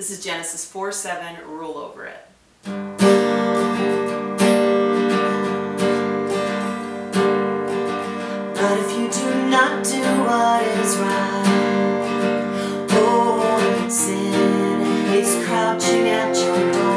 This is Genesis 4 7, rule over it. But if you do not do what is right, oh, sin is crouching at your door.